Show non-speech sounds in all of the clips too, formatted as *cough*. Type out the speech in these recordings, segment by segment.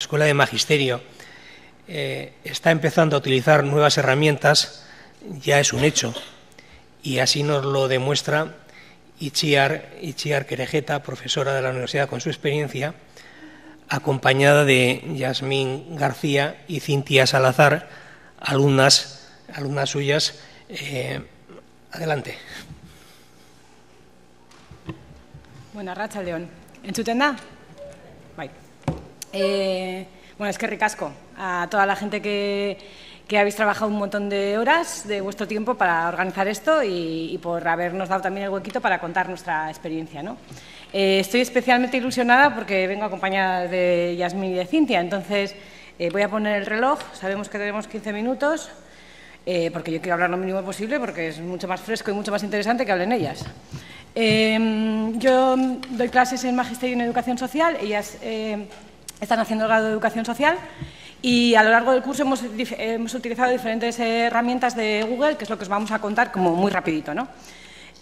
Escuela de Magisterio eh, está empezando a utilizar nuevas herramientas ya es un hecho. Y así nos lo demuestra Ichiar, Ichiar Querejeta, profesora de la universidad con su experiencia, acompañada de Yasmín García y Cintia Salazar, alumnas, alumnas suyas. Eh, adelante. Buenas racha, León. ¿Enchuten da? Bye. Eh, bueno, es que ricasco a toda la gente que, habéis trabajado un montón de horas de vuestro tiempo para organizar esto y, por habernos dado también el huequito para contar nuestra experiencia. ¿no? Eh, estoy especialmente ilusionada porque vengo acompañada de Yasmin y de Cintia, entonces eh, voy a poner el reloj, sabemos que tenemos 15 minutos, porque yo quiero hablar lo mínimo posible porque es mucho más fresco y mucho más interesante que hablen ellas. yo doy clases en Magisterio en Educación Social, ellas están haciendo el grado de Educación Social y a lo largo del curso hemos, utilizado diferentes herramientas de Google, que es lo que os vamos a contar como muy rapidito. ¿no?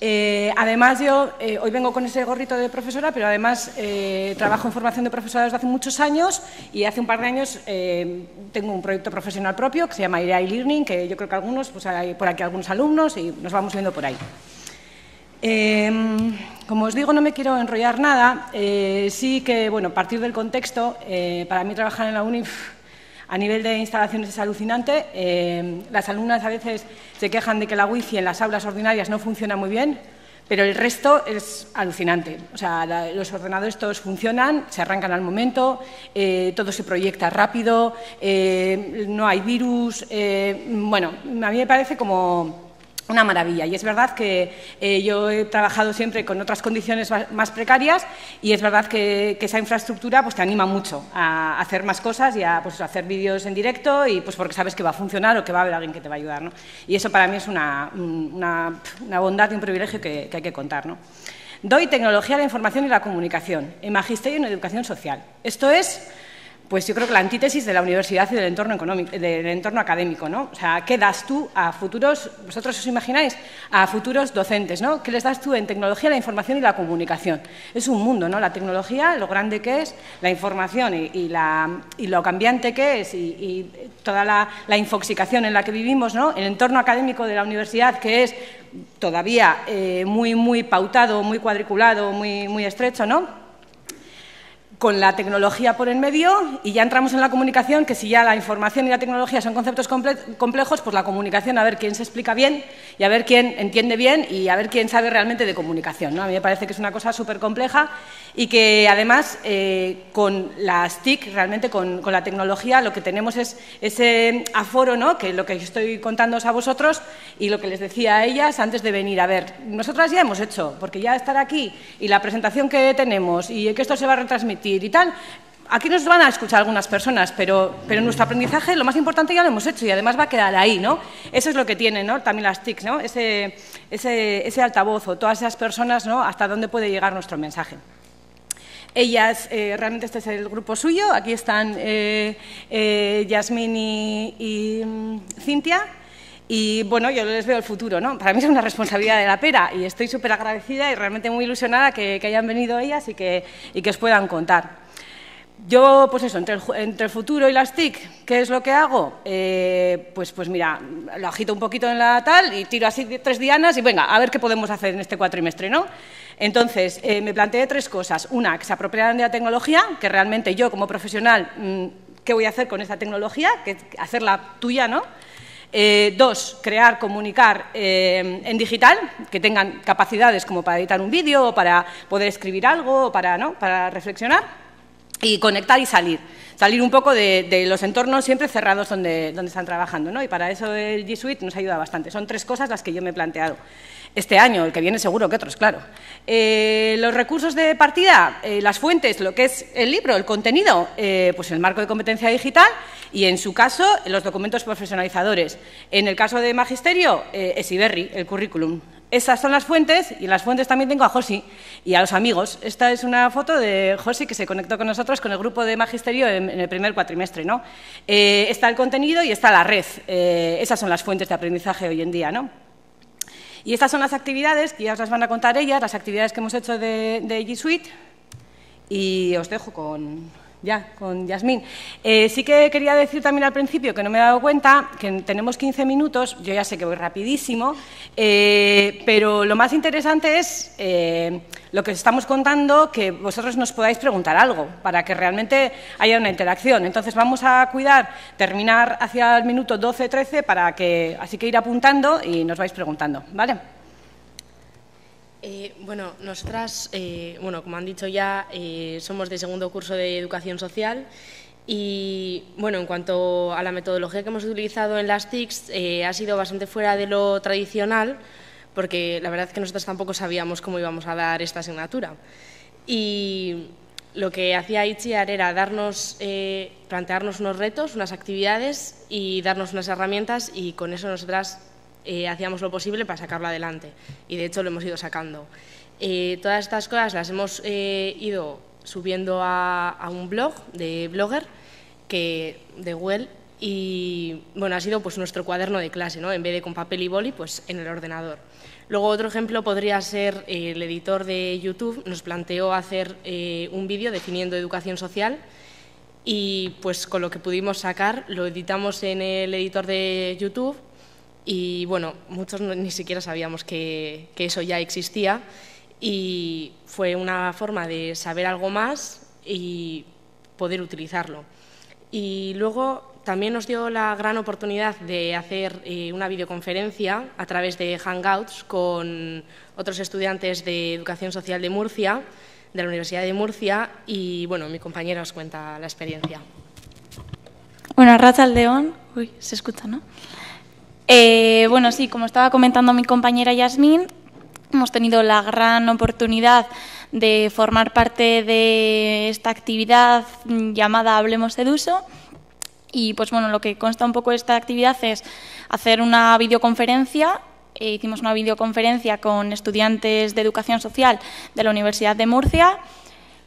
Eh, además, yo eh, hoy vengo con ese gorrito de profesora, pero además eh, trabajo en formación de profesora desde hace muchos años y hace un par de años tengo un proyecto profesional propio que se llama AI Learning, que yo creo que algunos, pues hay por aquí algunos alumnos y nos vamos viendo por ahí. Em, como os digo, no me quiero enrollar nada. Eh, sí que, bueno, partir del contexto, eh, para mí trabajar en la UNI a nivel de instalaciones es alucinante. Em, las alumnas a veces se quejan de que la wifi en las aulas ordinarias no funciona muy bien, pero el resto es alucinante. O sea, los ordenadores todos funcionan, se arrancan al momento, eh, todo se proyecta rápido, no hay virus. bueno, a mí me parece como una maravilla. Y es verdad que eh, yo he trabajado siempre con otras condiciones más precarias y es verdad que, esa infraestructura pues, te anima mucho a hacer más cosas y a pues, hacer vídeos en directo y pues porque sabes que va a funcionar o que va a haber alguien que te va a ayudar. ¿no? Y eso para mí es una, bondad y un privilegio que, hay que contar. Doy tecnología, la información y la comunicación en magisterio y en educación social. Esto es pues yo creo que la antítesis de la universidad y del entorno, económico, del entorno académico, ¿no? O sea, ¿qué das tú a futuros, vosotros os imagináis, a futuros docentes, ¿no? ¿Qué les das tú en tecnología, la información y la comunicación? Es un mundo, ¿no? La tecnología, lo grande que es, la información y, lo cambiante que es y, toda la, infoxicación en la que vivimos, ¿no? El entorno académico de la universidad que es todavía eh, muy, muy pautado, muy cuadriculado, muy, muy estrecho, ¿no? Con la tecnología por en medio y ya entramos en la comunicación, que si ya la información y la tecnología son conceptos complejos, pues la comunicación a ver quién se explica bien y a ver quién entiende bien y a ver quién sabe realmente de comunicación. ¿no? A mí me parece que es una cosa súper compleja y que además eh, con las TIC, realmente con, la tecnología, lo que tenemos es ese aforo, ¿no? que lo que estoy contándoos a vosotros y lo que les decía a ellas antes de venir. A ver, nosotras ya hemos hecho, porque ya estar aquí y la presentación que tenemos y que esto se va a retransmitir y tal. Aquí nos van a escuchar algunas personas, pero, pero nuestro aprendizaje, lo más importante ya lo hemos hecho y además va a quedar ahí, ¿no? Eso es lo que tienen, ¿no? También las TICs, ¿no? Ese, ese, ese altavoz o todas esas personas, ¿no? Hasta dónde puede llegar nuestro mensaje. Ellas, eh, realmente este es el grupo suyo, aquí están eh, eh, Yasmín y, mm, Cintia. Y bueno, yo les veo el futuro, ¿no? Para mí es una responsabilidad de la pera y estoy súper agradecida y realmente muy ilusionada que, hayan venido ellas y que, y que os puedan contar. Yo, pues eso, entre el, entre el, futuro y las TIC, ¿qué es lo que hago? Eh, pues, pues mira, lo agito un poquito en la tal y tiro así tres dianas y venga, a ver qué podemos hacer en este cuatrimestre, ¿no? Entonces, eh, me planteé tres cosas. Una, que se apropiaran de la tecnología, que realmente yo como profesional, mm, ¿qué voy a hacer con esta tecnología? Que hacerla tuya, ¿no? Eh, dos, crear, comunicar eh, en digital, que tengan capacidades como para editar un vídeo para poder escribir algo o para, ¿no? para reflexionar. Y conectar y salir. Salir un poco de, los entornos siempre cerrados donde, donde están trabajando. ¿no? Y para eso el G Suite nos ayuda bastante. Son tres cosas las que yo me he planteado este año, el que viene seguro que otros, claro. Eh, los recursos de partida, eh, las fuentes, lo que es el libro, el contenido, eh, pues el marco de competencia digital y, en su caso, los documentos profesionalizadores. En el caso de Magisterio, es Iberri, el currículum. Esas son las fuentes y en las fuentes también tengo a Josi y a los amigos. Esta es una foto de Josi que se conectó con nosotros con el grupo de Magisterio en, el primer cuatrimestre. ¿no? está el contenido y está la red. esas son las fuentes de aprendizaje hoy en día. ¿no? Y estas son las actividades, que ya os las van a contar ellas, las actividades que hemos hecho de, G Suite. Y os dejo con ya con Yasmín. Eh, sí que quería decir también al principio que no me he dado cuenta que tenemos 15 minutos, yo ya sé que voy rapidísimo, eh, pero lo más interesante es eh, lo que estamos contando, que vosotros nos podáis preguntar algo para que realmente haya una interacción. Entonces vamos a cuidar terminar hacia el minuto 12-13 para que, así que ir apuntando y nos vais preguntando, ¿vale? Eh, bueno, nosotras, eh, bueno, como han dicho ya, eh, somos de segundo curso de Educación Social y, bueno, en cuanto a la metodología que hemos utilizado en las TICs, ha sido bastante fuera de lo tradicional, porque la verdad es que nosotros tampoco sabíamos cómo íbamos a dar esta asignatura. Y lo que hacía Itziar era darnos, plantearnos unos retos, unas actividades y darnos unas herramientas y con eso nosotras eh, hacíamos lo posible para sacarlo adelante y de hecho lo hemos ido sacando. Eh, todas estas cosas las hemos eh, ido subiendo a, un blog de Blogger que, de Google y bueno, ha sido pues nuestro cuaderno de clase, ¿no? en vez de con papel y boli, pues en el ordenador. Luego otro ejemplo podría ser el editor de YouTube nos planteó hacer un vídeo definiendo educación social y pues con lo que pudimos sacar lo editamos en el editor de YouTube y bueno, muchos ni siquiera sabíamos que, eso ya existía y fue una forma de saber algo más y poder utilizarlo. Y luego también nos dio la gran oportunidad de hacer eh, una videoconferencia a través de Hangouts con otros estudiantes de Educación Social de Murcia, de la Universidad de Murcia, y bueno, mi compañera os cuenta la experiencia. Bueno, Racha León, uy, se escucha, ¿no? Eh, bueno, sí, como estaba comentando mi compañera Yasmín, hemos tenido la gran oportunidad de formar parte de esta actividad llamada Hablemos Eduso. Y pues bueno, lo que consta un poco de esta actividad es hacer una videoconferencia. Eh, hicimos una videoconferencia con estudiantes de educación social de la Universidad de Murcia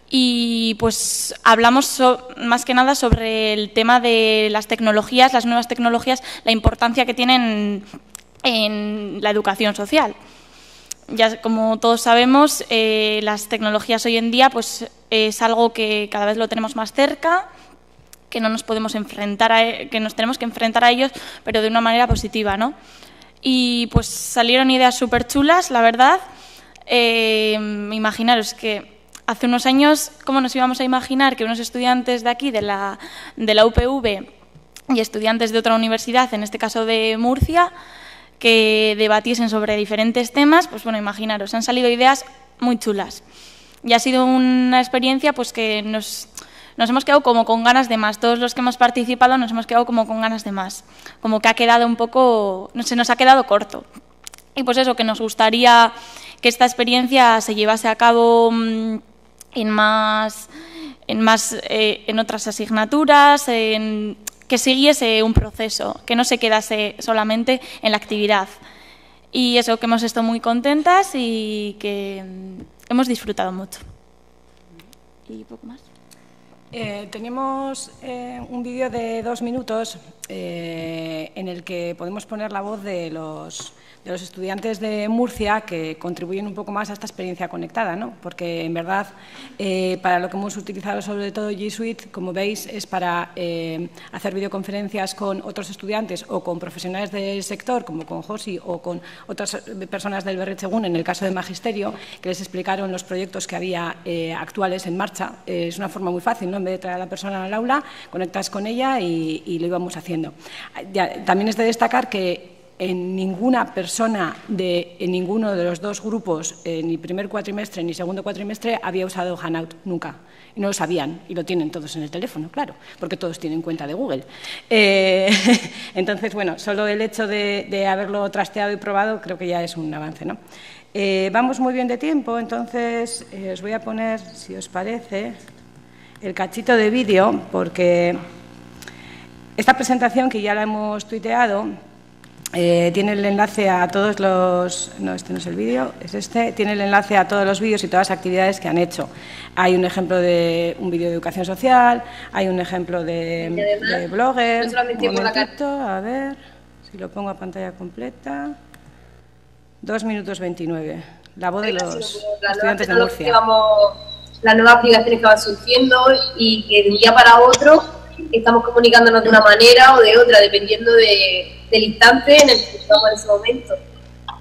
y pues hablamos más que nada sobre el tema de las tecnologías, las nuevas tecnologías, la importancia que tienen en la educación social. Ya como todos sabemos, eh, las tecnologías hoy en día pues es algo que cada vez lo tenemos más cerca, que no nos podemos enfrentar a, que nos tenemos que enfrentar a ellos, pero de una manera positiva, ¿no? Y pues salieron ideas súper chulas, la verdad. Eh, imaginaros que hace unos años, ¿cómo nos íbamos a imaginar que unos estudiantes de aquí, de la, de UPV, y estudiantes de otra universidad, en este caso de Murcia, que debatiesen sobre diferentes temas? Pues bueno, imaginaros, han salido ideas muy chulas. Y ha sido una experiencia pues que nos, nos hemos quedado como con ganas de más. Todos los que hemos participado nos hemos quedado como con ganas de más. Como que ha quedado un poco, no se nos ha quedado corto. Y pues eso, que nos gustaría que esta experiencia se llevase a cabo mm, en más, en, más, eh, en otras asignaturas, en, que siguiese un proceso, que no se quedase solamente en la actividad. Y eso, que hemos estado muy contentas y que hemos disfrutado mucho. Y poco más. Eh, tenemos eh, un vídeo de dos minutos en el que podemos poner la voz de los los estudiantes de Murcia que contribuyen un poco más a esta experiencia conectada, ¿no? porque en verdad eh, para lo que hemos utilizado sobre todo G Suite, como veis, es para eh, hacer videoconferencias con otros estudiantes o con profesionales del sector, como con Josi o con otras personas del Berrechegún, en el caso de Magisterio, que les explicaron los proyectos que había eh, actuales en marcha. es una forma muy fácil, ¿no? en vez de traer a la persona al aula, conectas con ella y, lo íbamos haciendo. También es de destacar que en ninguna persona de ninguno de los dos grupos, eh, ni primer cuatrimestre ni segundo cuatrimestre, había usado Hanout nunca. No lo sabían, y lo tienen todos en el teléfono, claro, porque todos tienen cuenta de Google. Eh, *laughs* entonces, bueno, solo el hecho de, haberlo trasteado y probado creo que ya es un avance. ¿no? Eh, vamos muy bien de tiempo, entonces os voy a poner, si os parece, el cachito de vídeo, porque esta presentación que ya la hemos tuiteado eh, tiene el enlace a todos los. No, este no es el vídeo, es este. Tiene el enlace a todos los vídeos y todas las actividades que han hecho. Hay un ejemplo de un vídeo de educación social, hay un ejemplo de, de blogger. un a ver si lo pongo a pantalla completa. Dos minutos 29. La voz de los estudiantes de Murcia. las nuevas aplicaciones que van surgiendo y que de un día para otro estamos comunicándonos de una manera o de otra, dependiendo de, del instante en el que estamos en ese momento.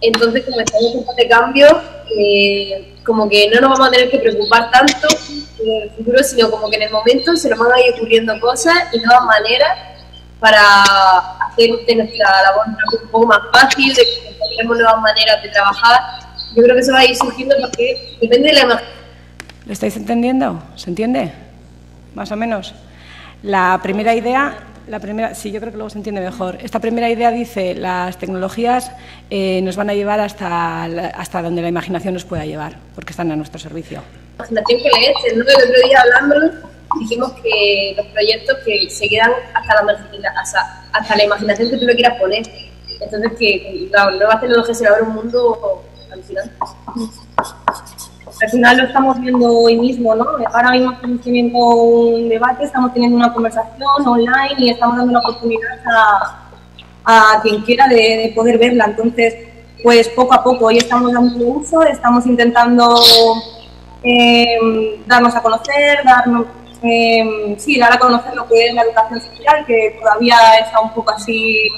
Entonces, como estamos en este cambio, eh, como que no nos vamos a tener que preocupar tanto en el futuro, sino como que en el momento se nos van a ir ocurriendo cosas y nuevas maneras para hacer de nuestra labor un poco más fácil, de que encontremos nuevas maneras de trabajar. Yo creo que eso va a ir surgiendo porque depende de la. ¿Lo estáis entendiendo? ¿Se entiende? Más o menos. La primera idea, la primera, sí, yo creo que luego se entiende mejor. Esta primera idea dice, las tecnologías eh, nos van a llevar hasta, hasta donde la imaginación nos pueda llevar, porque están a nuestro servicio. La imaginación que le echen, ¿no? El otro día hablando dijimos que los proyectos que se quedan hasta la, hasta, hasta la imaginación que tú le quieras poner. Entonces, que la nueva tecnología se va a ver un mundo alucinante al final lo estamos viendo hoy mismo, ¿no? Ahora mismo estamos teniendo un debate, estamos teniendo una conversación online y estamos dando una oportunidad a, a quien quiera de, poder verla. Entonces, pues poco a poco, hoy estamos dando uso, estamos intentando em, darnos a conocer, darnos, eh, sí, dar a conocer lo que es la educación social, que todavía está un poco así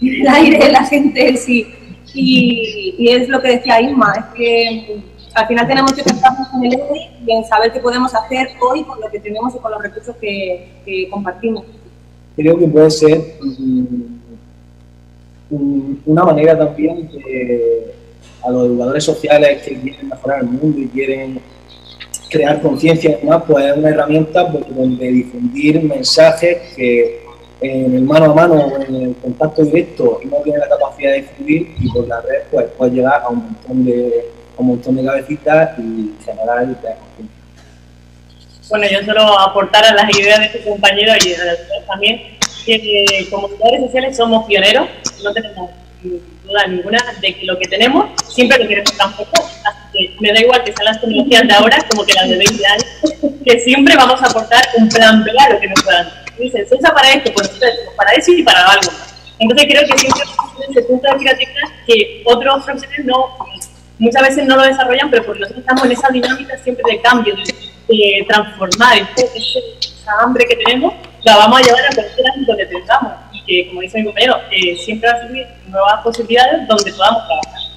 en el aire, la gente sí. Y, y es lo que decía Inma, es que al final tenemos que centrarnos en el hoy y en saber qué podemos hacer hoy con lo que tenemos y con los recursos que, compartimos. Creo que puede ser una manera también de, a los educadores sociales que quieren mejorar el mundo y quieren crear conciencia y demás, pues es una herramienta pues, donde difundir mensajes que en el mano a mano en el contacto directo no tienen la capacidad de difundir y por la red pues puede llegar a un montón de un montón de cabecitas y generar el Bueno, yo solo aportar a las ideas de tu compañero y también que como educadores sociales somos pioneros, no tenemos duda ninguna de que lo que tenemos siempre lo queremos transportar. Así que me da igual que sean las tecnologías de ahora como que las de 20 años, *laughs* que siempre vamos a aportar un plan B a lo que nos puedan. Dicen, se usa para esto, pues para eso y para algo. Entonces creo que siempre ese punto de que otros profesores no muchas veces no lo desarrollan, pero porque nosotros estamos en esa dinámica siempre de cambio, de, transformar esa hambre que tenemos, la vamos a llevar a cualquier ámbito que tengamos y que, como dice mi compañero, eh, siempre va a surgir nuevas posibilidades donde podamos trabajar.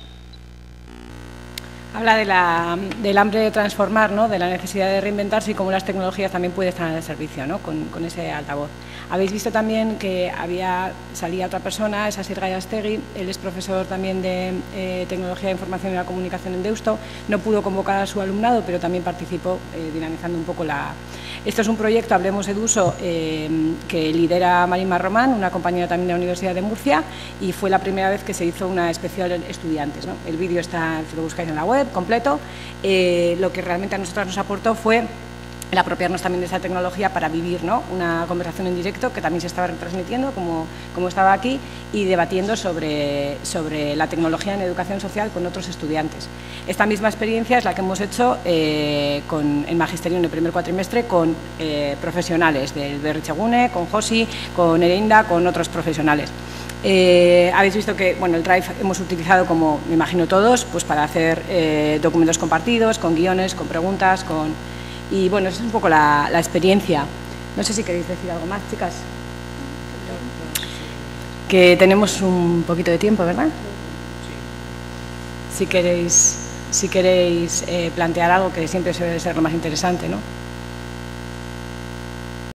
Habla de la, del hambre de transformar, ¿no? de la necesidad de reinventarse y cómo las tecnologías también pueden estar el servicio ¿no? con, ese altavoz. Habéis visto también que había salía otra persona, es Asir Gayastegui, él es profesor también de eh, Tecnología de Información y la Comunicación en Deusto, no pudo convocar a su alumnado, pero también participó eh, dinamizando un poco la... Esto es un proyecto, Hablemos Eduso, eh, que lidera Marima Román, una compañera también de la Universidad de Murcia, y fue la primera vez que se hizo una especial estudiantes. El vídeo está, si lo buscáis en la web, completo. lo que realmente a nosotros nos aportó fue el apropiarnos también de esa tecnología para vivir ¿no? una conversación en directo que también se estaba retransmitiendo, como, como estaba aquí, y debatiendo sobre, sobre la tecnología en educación social con otros estudiantes. Esta misma experiencia es la que hemos hecho eh, con, en Magisterio en el primer cuatrimestre con eh, profesionales del Berrichagune, con Josi, con Ereinda, con otros profesionales. Eh, habéis visto que bueno, el Drive hemos utilizado, como me imagino todos, pues para hacer documentos compartidos, con guiones, con preguntas, con y bueno, esa es un poco la, experiencia. No sé si queréis decir algo más, chicas. Que tenemos un poquito de tiempo, ¿verdad? Si queréis, si queréis eh, plantear algo que siempre suele ser lo más interesante, ¿no?